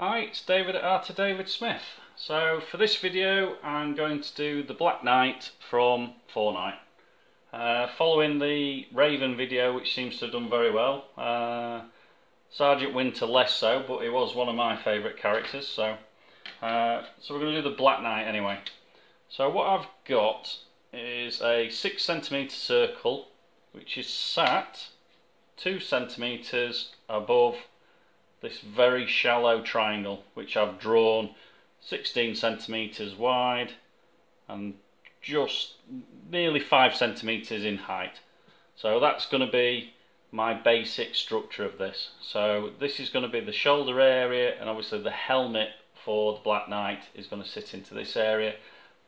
Hi, it's David at Art of David Smith. So for this video I'm going to do the Black Knight from Fortnite. Uh, following the Raven video which seems to have done very well. Uh, Sergeant Winter less so, but he was one of my favourite characters. So, uh, so we're going to do the Black Knight anyway. So what I've got is a 6 centimetre circle which is sat 2 centimetres above this very shallow triangle which I've drawn 16 centimetres wide and just nearly 5 centimetres in height. So that's going to be my basic structure of this. So this is going to be the shoulder area and obviously the helmet for the Black Knight is going to sit into this area.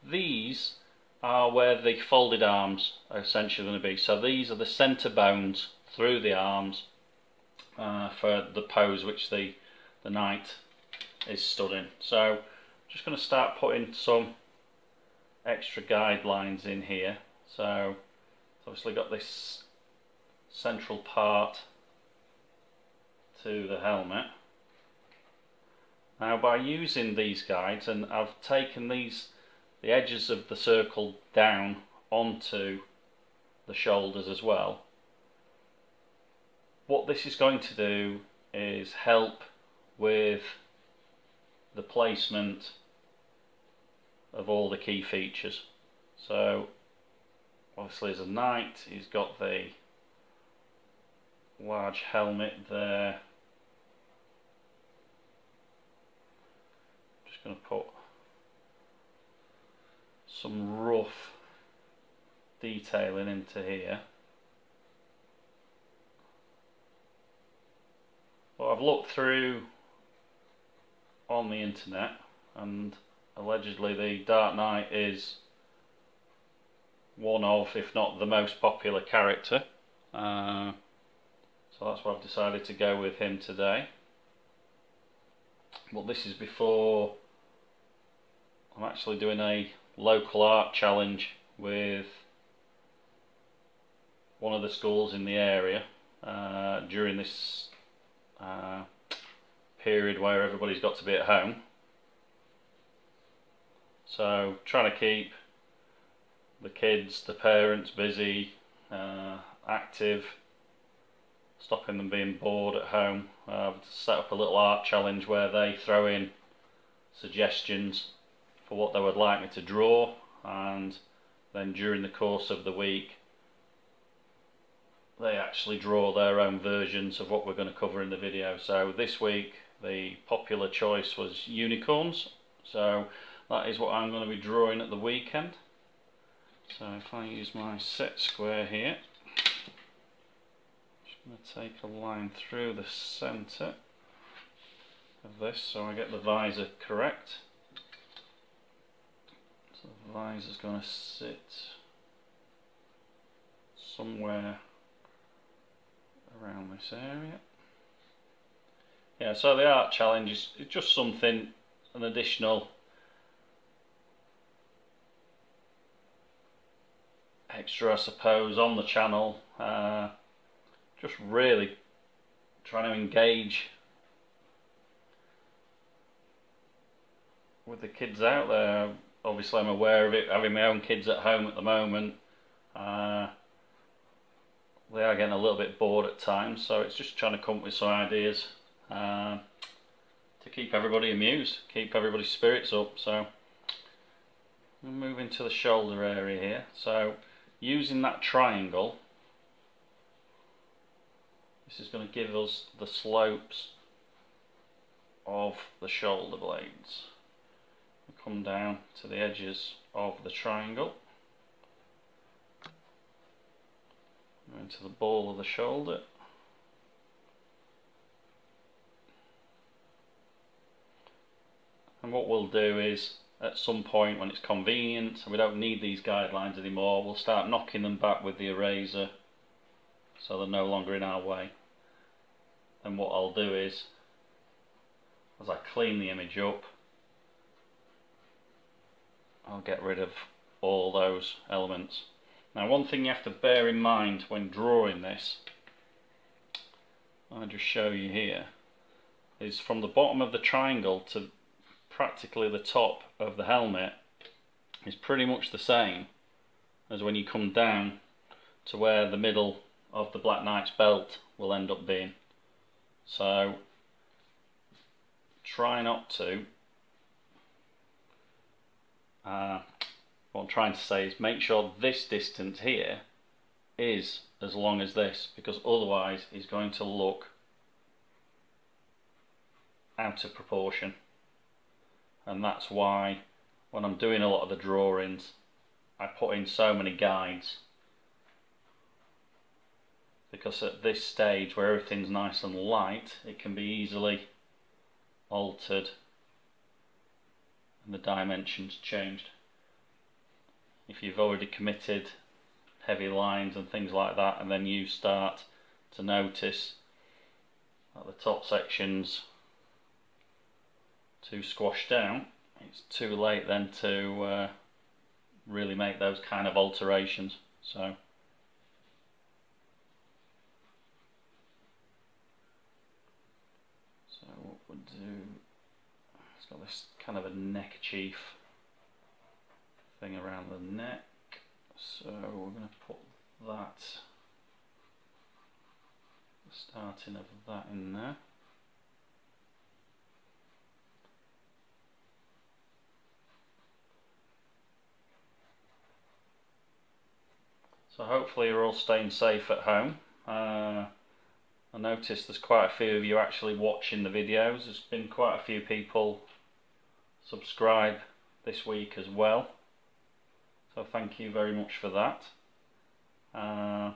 These are where the folded arms are essentially going to be. So these are the centre bones through the arms uh, for the pose which the, the knight is stood in. So I'm just going to start putting some extra guidelines in here. So obviously got this central part to the helmet. Now by using these guides and I've taken these the edges of the circle down onto the shoulders as well what this is going to do is help with the placement of all the key features. So obviously as a knight he's got the large helmet there. Just going to put some rough detailing into here. I've looked through on the internet and allegedly the Dark Knight is one of, if not the most popular character. Uh, so that's why I've decided to go with him today. But this is before I'm actually doing a local art challenge with one of the schools in the area uh, during this uh, period where everybody's got to be at home. So trying to keep the kids, the parents busy, uh, active, stopping them being bored at home. Uh, I've set up a little art challenge where they throw in suggestions for what they would like me to draw and then during the course of the week they actually draw their own versions of what we're going to cover in the video. So this week the popular choice was unicorns. So that is what I'm going to be drawing at the weekend. So if I use my set square here, I'm just going to take a line through the centre of this so I get the visor correct. So the visor is going to sit somewhere around this area. Yeah, so the art challenge is just something, an additional extra I suppose on the channel. Uh, just really trying to engage with the kids out there. Obviously I'm aware of it, having my own kids at home at the moment. Uh, they are getting a little bit bored at times so it's just trying to come up with some ideas uh, to keep everybody amused, keep everybody's spirits up. So we'll move into the shoulder area here. So using that triangle this is going to give us the slopes of the shoulder blades. Come down to the edges of the triangle into the ball of the shoulder. And what we'll do is, at some point when it's convenient, and we don't need these guidelines anymore, we'll start knocking them back with the eraser so they're no longer in our way. And what I'll do is, as I clean the image up, I'll get rid of all those elements. Now one thing you have to bear in mind when drawing this, I'll just show you here, is from the bottom of the triangle to practically the top of the helmet is pretty much the same as when you come down to where the middle of the Black Knight's belt will end up being. So try not to uh, what I'm trying to say is make sure this distance here is as long as this because otherwise it's going to look out of proportion. And that's why when I'm doing a lot of the drawings I put in so many guides. Because at this stage where everything's nice and light it can be easily altered and the dimensions changed if you've already committed heavy lines and things like that and then you start to notice that the top sections too squashed down it's too late then to uh, really make those kind of alterations. So so what we'll do it's got this kind of a neckerchief thing around the neck so we're going to put that the starting of that in there So hopefully you're all staying safe at home. Uh, I noticed there's quite a few of you actually watching the videos. There's been quite a few people subscribe this week as well. So thank you very much for that. Uh,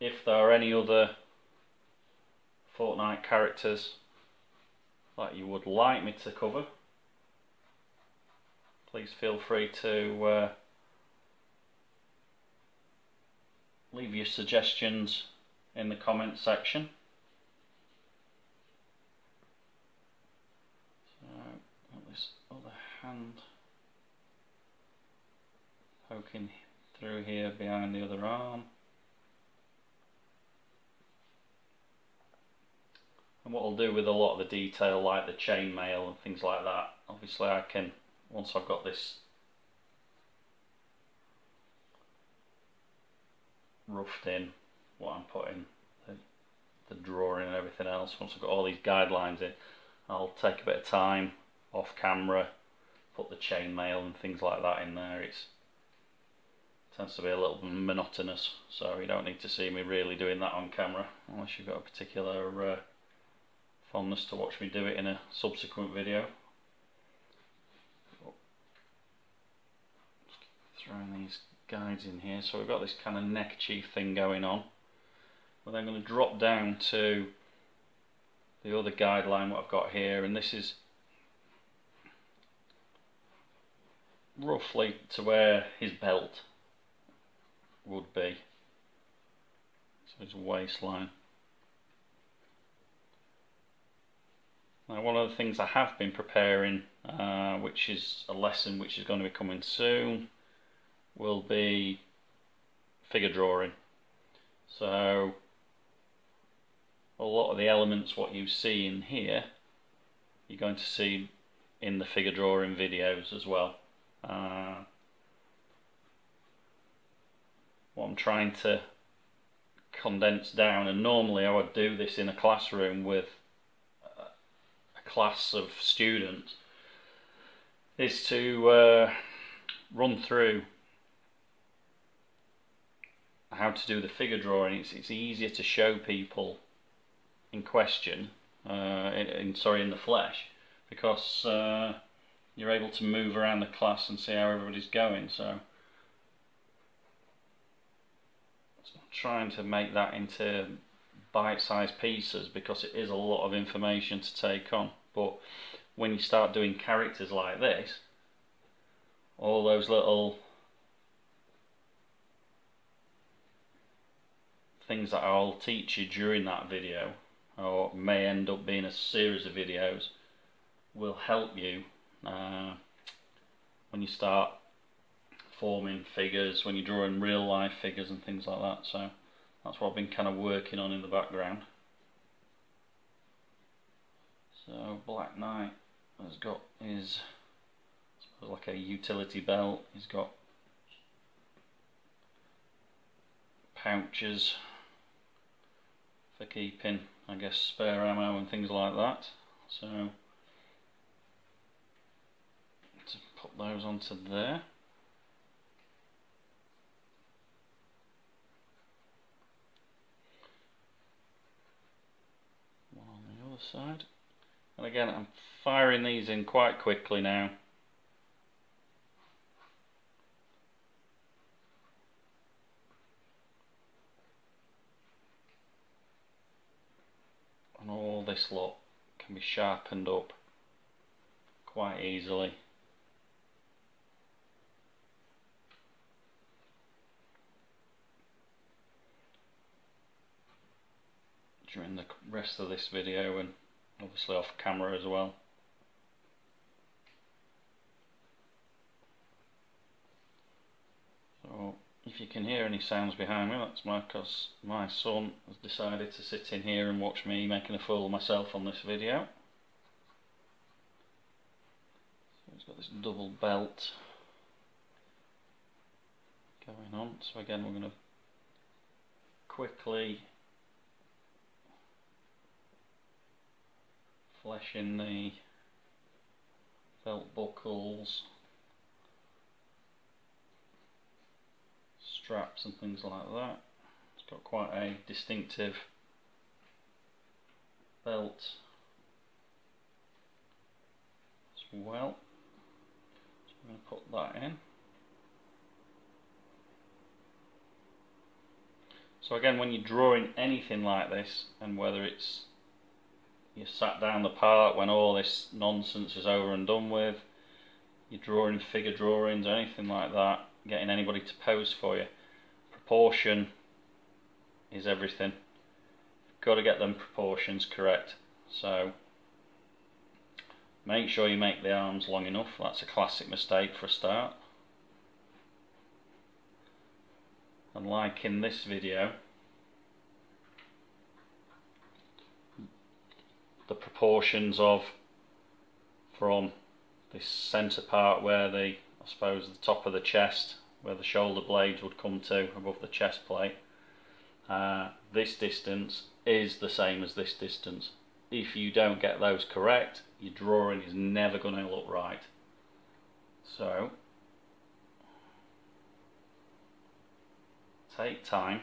if there are any other Fortnite characters that you would like me to cover, please feel free to uh, leave your suggestions in the comment section. So, this other hand poking through here behind the other arm. And what I'll do with a lot of the detail like the chainmail and things like that, obviously I can, once I've got this roughed in what I'm putting, the, the drawing and everything else. Once I've got all these guidelines in, I'll take a bit of time off camera, put the chainmail and things like that in there. It's tends to be a little monotonous, so you don't need to see me really doing that on camera unless you've got a particular uh, fondness to watch me do it in a subsequent video. Throwing these guides in here. So we've got this kind of neckerchief thing going on. We're then going to drop down to the other guideline what I've got here and this is roughly to where his belt would be. So his waistline. Now one of the things I have been preparing uh, which is a lesson which is going to be coming soon will be figure drawing. So a lot of the elements what you see in here you're going to see in the figure drawing videos as well. Uh, what I'm trying to condense down and normally I would do this in a classroom with a class of students is to uh, run through how to do the figure drawing, it's, it's easier to show people in question, uh, in, in, sorry, in the flesh, because uh, you're able to move around the class and see how everybody's going. So, so trying to make that into bite-sized pieces because it is a lot of information to take on. But when you start doing characters like this, all those little things that I'll teach you during that video or may end up being a series of videos will help you uh, when you start forming figures, when you're drawing real life figures and things like that. So that's what I've been kind of working on in the background. So Black Knight has got his like a utility belt. He's got pouches for keeping, I guess, spare ammo and things like that. So to put those onto there. One on the other side. And again, I'm firing these in quite quickly now. And all this lot can be sharpened up quite easily. during the rest of this video and obviously off camera as well. So if you can hear any sounds behind me that's because my son has decided to sit in here and watch me making a fool of myself on this video. So he's got this double belt going on so again we're going to quickly flesh in the belt buckles, straps and things like that. It's got quite a distinctive belt as well. So I'm going to put that in. So again, when you're drawing anything like this, and whether it's you sat down the part when all this nonsense is over and done with, you're drawing figure drawings or anything like that, getting anybody to pose for you. Proportion is everything. You've got to get them proportions correct. So make sure you make the arms long enough. That's a classic mistake for a start. And like in this video, the proportions of from this centre part where the I suppose the top of the chest where the shoulder blades would come to above the chest plate uh, this distance is the same as this distance. If you don't get those correct your drawing is never going to look right. So take time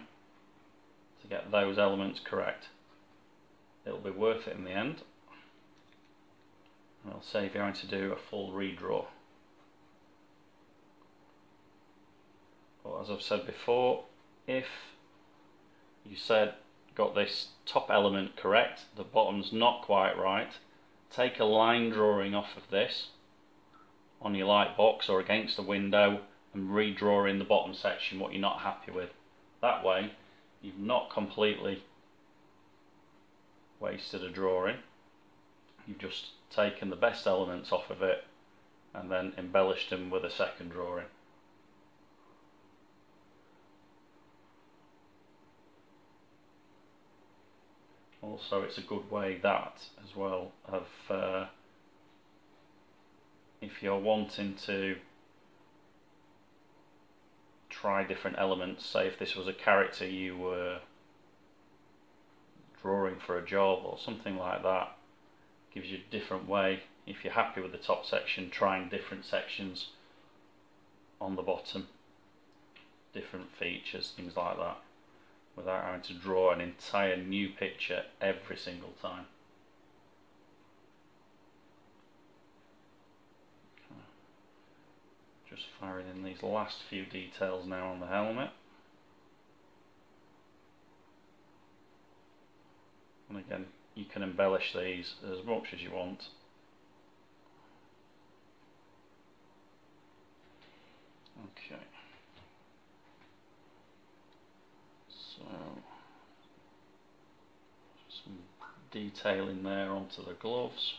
to get those elements correct it'll be worth it in the end. And I'll save you having to do a full redraw. But as I've said before, if you said got this top element correct, the bottom's not quite right, take a line drawing off of this on your light box or against a window and redraw in the bottom section what you're not happy with. That way you've not completely wasted a drawing. You've just taken the best elements off of it and then embellished them with a second drawing. Also it's a good way that as well of uh, if you're wanting to try different elements, say if this was a character you were drawing for a job or something like that gives you a different way. If you're happy with the top section trying different sections on the bottom different features things like that without having to draw an entire new picture every single time. Just firing in these last few details now on the helmet and again you can embellish these as much as you want. Okay. So some detailing there onto the gloves.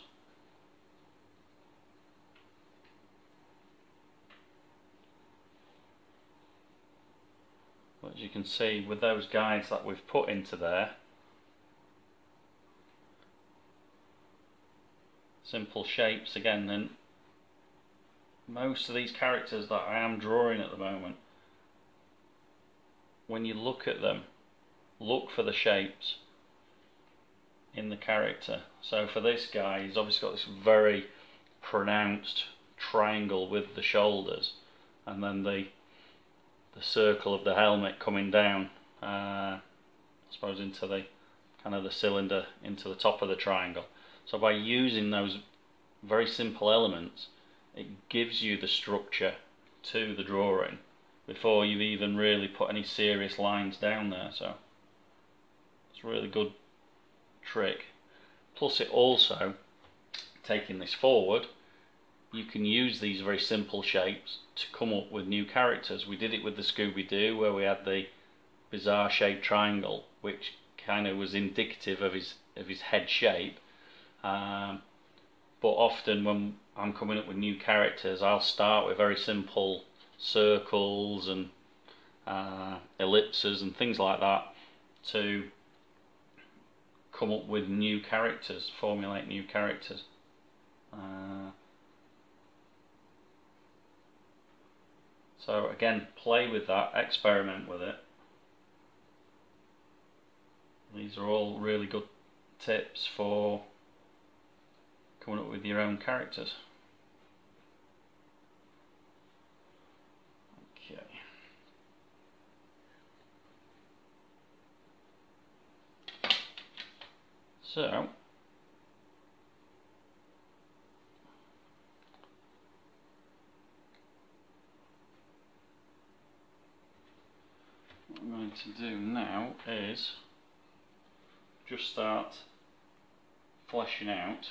As you can see with those guides that we've put into there simple shapes again and most of these characters that I am drawing at the moment when you look at them look for the shapes in the character. So for this guy he's obviously got this very pronounced triangle with the shoulders and then the the circle of the helmet coming down uh, I suppose into the kind of the cylinder into the top of the triangle so by using those very simple elements it gives you the structure to the drawing before you've even really put any serious lines down there. So it's a really good trick. Plus it also taking this forward you can use these very simple shapes to come up with new characters. We did it with the Scooby-Doo where we had the bizarre shaped triangle which kind of was indicative of his of his head shape um, but often when I'm coming up with new characters I'll start with very simple circles and uh, ellipses and things like that to come up with new characters, formulate new characters. Uh, so again, play with that, experiment with it. These are all really good tips for coming up with your own characters. Okay. So, what I'm going to do now is just start fleshing out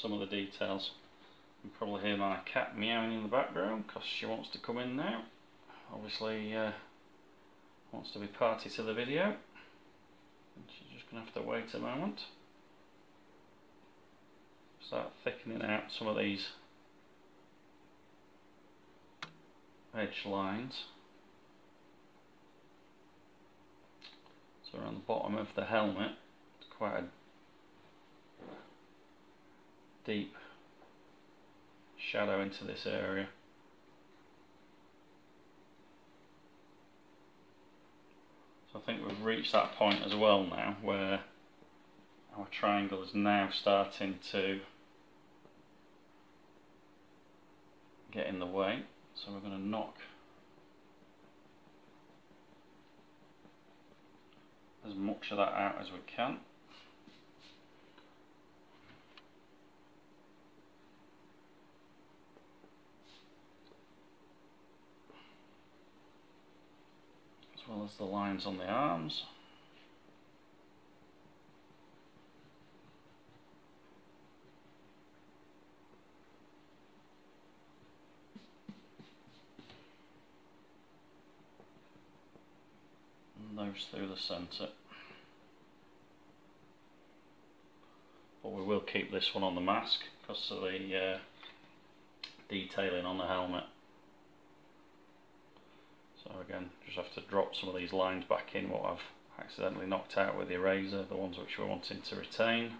some of the details. You probably hear my cat meowing in the background because she wants to come in now. Obviously uh, wants to be party to the video. And she's just going to have to wait a moment. Start thickening out some of these edge lines. So around the bottom of the helmet, it's quite a deep shadow into this area. So I think we've reached that point as well now where our triangle is now starting to get in the way. So we're going to knock as much of that out as we can. As well as the lines on the arms. And those through the centre. But we will keep this one on the mask because of the uh, detailing on the helmet. So again, just have to drop some of these lines back in what I've accidentally knocked out with the eraser, the ones which we're wanting to retain.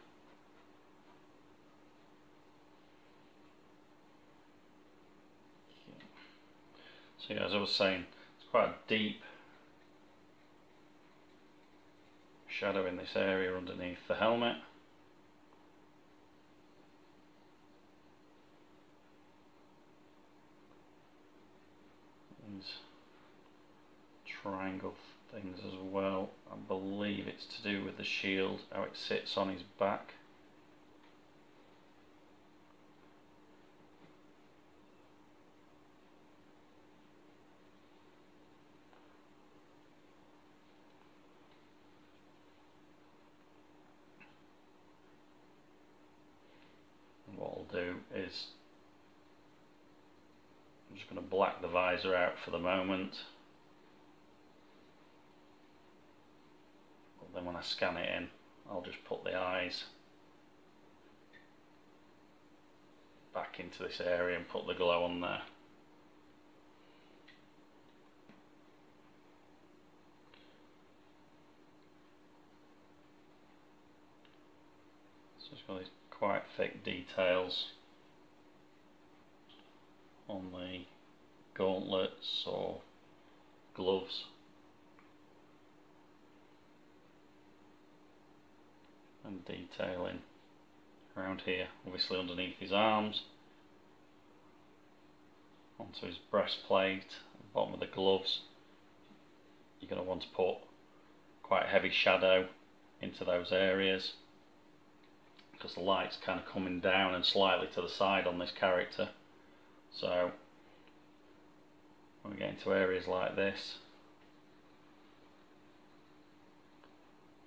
So yeah, as I was saying, it's quite a deep shadow in this area underneath the helmet. These triangle things as well. I believe it's to do with the shield, how it sits on his back. What I'll do is I'm just going to black the visor out for the moment then when I scan it in I'll just put the eyes back into this area and put the glow on there So it's got these quite thick details on the gauntlets or gloves. And detailing around here, obviously underneath his arms, onto his breastplate, bottom of the gloves. You're going to want to put quite heavy shadow into those areas because the light's kind of coming down and slightly to the side on this character so when we get into areas like this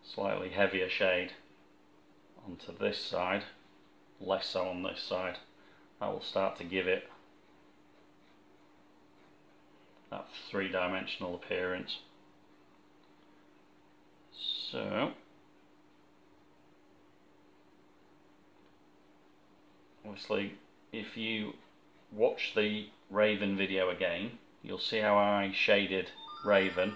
slightly heavier shade onto this side less so on this side. That will start to give it that three-dimensional appearance. So obviously if you watch the Raven video again you'll see how I shaded Raven.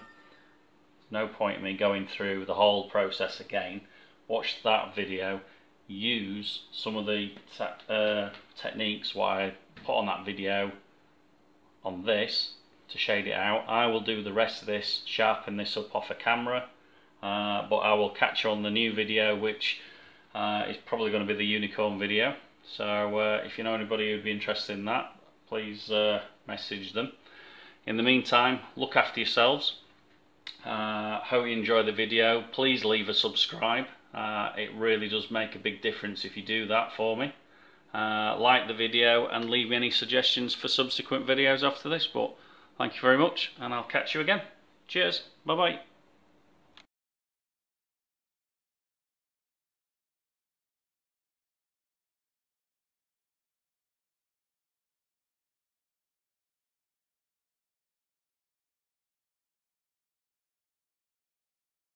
There's no point in me going through the whole process again watch that video use some of the te uh, techniques what I put on that video on this to shade it out I will do the rest of this sharpen this up off a camera uh, but I will catch you on the new video which uh, is probably going to be the unicorn video so uh, if you know anybody who'd be interested in that, please uh, message them. In the meantime, look after yourselves. Uh, hope you enjoy the video. Please leave a subscribe. Uh, it really does make a big difference if you do that for me. Uh, like the video and leave me any suggestions for subsequent videos after this. But thank you very much and I'll catch you again. Cheers. Bye bye.